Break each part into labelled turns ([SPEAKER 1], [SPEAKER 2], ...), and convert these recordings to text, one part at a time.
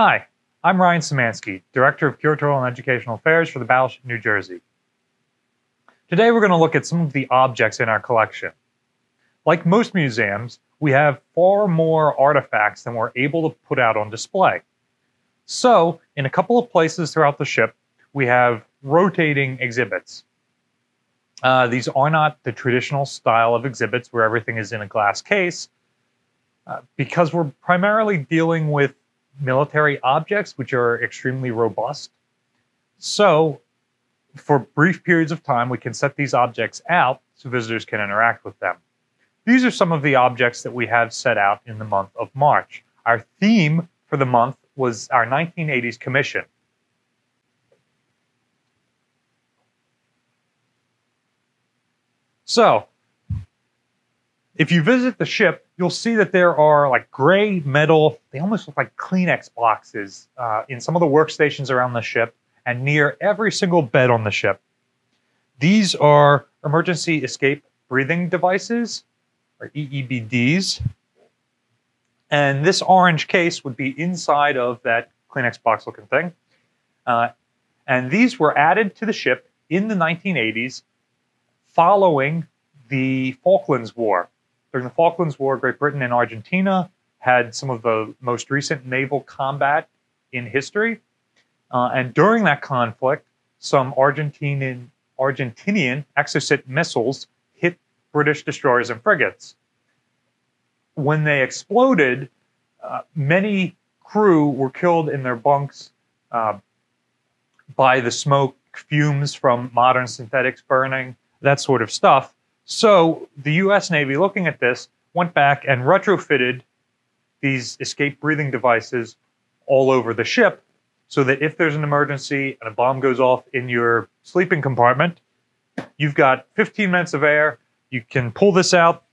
[SPEAKER 1] Hi, I'm Ryan Szymanski, Director of Curatorial and Educational Affairs for the Battleship New Jersey. Today we're going to look at some of the objects in our collection. Like most museums, we have far more artifacts than we're able to put out on display. So, in a couple of places throughout the ship, we have rotating exhibits. Uh, these are not the traditional style of exhibits where everything is in a glass case, uh, because we're primarily dealing with military objects, which are extremely robust. So, for brief periods of time, we can set these objects out so visitors can interact with them. These are some of the objects that we have set out in the month of March. Our theme for the month was our 1980s commission. So, if you visit the ship, you'll see that there are like gray metal, they almost look like Kleenex boxes uh, in some of the workstations around the ship and near every single bed on the ship. These are emergency escape breathing devices, or EEBDs. And this orange case would be inside of that Kleenex box looking thing. Uh, and these were added to the ship in the 1980s following the Falklands War. During the Falklands War, Great Britain and Argentina had some of the most recent naval combat in history. Uh, and during that conflict, some Argentinian, Argentinian Exocet missiles hit British destroyers and frigates. When they exploded, uh, many crew were killed in their bunks uh, by the smoke, fumes from modern synthetics burning, that sort of stuff. So the US Navy, looking at this, went back and retrofitted these escape breathing devices all over the ship so that if there's an emergency and a bomb goes off in your sleeping compartment, you've got 15 minutes of air. You can pull this out,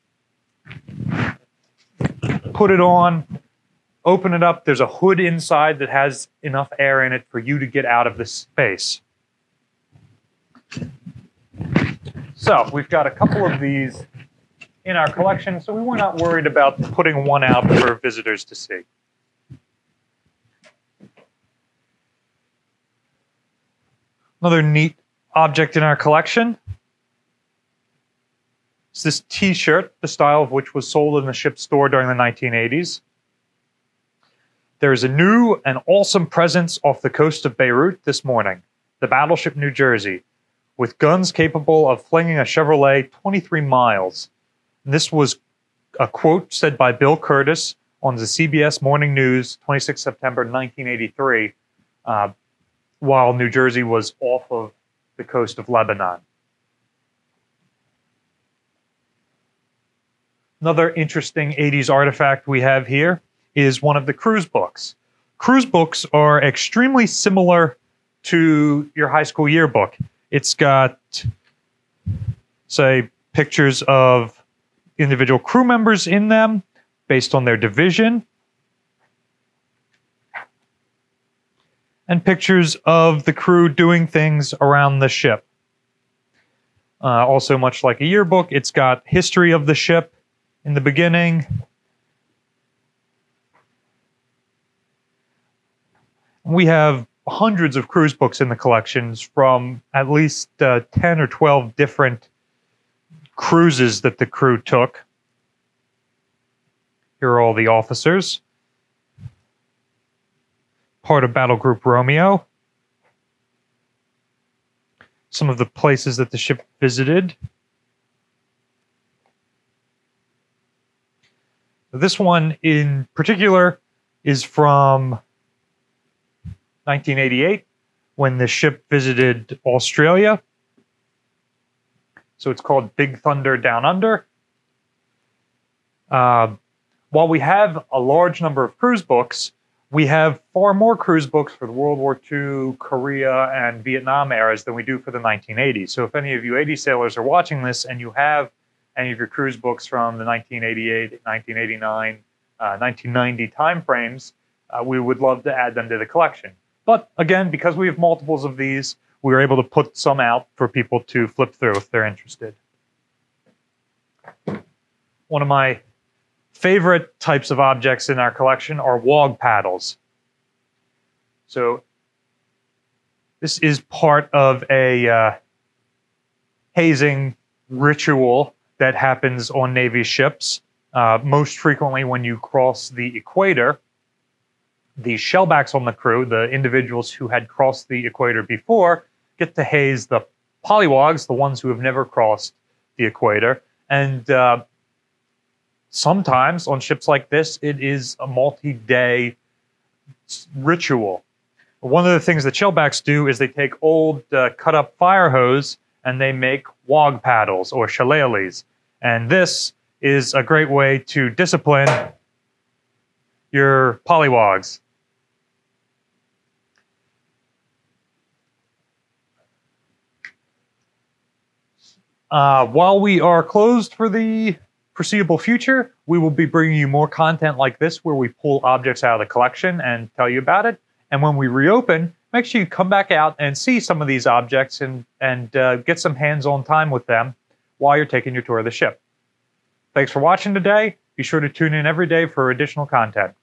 [SPEAKER 1] put it on, open it up. There's a hood inside that has enough air in it for you to get out of this space. So we've got a couple of these in our collection, so we were not worried about putting one out for visitors to see. Another neat object in our collection is this t-shirt, the style of which was sold in the ship store during the 1980s. There is a new and awesome presence off the coast of Beirut this morning, the battleship New Jersey, with guns capable of flinging a Chevrolet 23 miles. This was a quote said by Bill Kurtis on the CBS Morning News, 26 September 1983, uh, while New Jersey was off of the coast of Lebanon. Another interesting 80s artifact we have here is one of the cruise books. Cruise books are extremely similar to your high school yearbook. It's got, say, pictures of individual crew members in them based on their division, and pictures of the crew doing things around the ship. Uh, also, much like a yearbook, it's got history of the ship in the beginning. We have hundreds of cruise books in the collections from at least uh, 10 or 12 different cruises that the crew took. Here are all the officers. Part of Battle Group Romeo. Some of the places that the ship visited. This one in particular is from 1988 when the ship visited Australia. So it's called Big Thunder Down Under. Uh, while we have a large number of cruise books, we have far more cruise books for the World War II, Korea, and Vietnam eras than we do for the 1980s. So if any of you 80 sailors are watching this and you have any of your cruise books from the 1988, 1989, uh, 1990 timeframes, uh, we would love to add them to the collection. But again, because we have multiples of these, we were able to put some out for people to flip through if they're interested. One of my favorite types of objects in our collection are WOG paddles. So this is part of a uh, hazing ritual that happens on Navy ships, uh, most frequently when you cross the equator. The shellbacks on the crew, the individuals who had crossed the equator before, get to haze the polywogs, the ones who have never crossed the equator. And uh, sometimes on ships like this, it is a multi day ritual. One of the things the shellbacks do is they take old uh, cut up fire hose and they make wog paddles or shillelaghs. And this is a great way to discipline your polywogs. Uh, while we are closed for the foreseeable future, we will be bringing you more content like this where we pull objects out of the collection and tell you about it. And when we reopen, make sure you come back out and see some of these objects and, and uh, get some hands on time with them while you're taking your tour of the ship. Thanks for watching today. Be sure to tune in every day for additional content.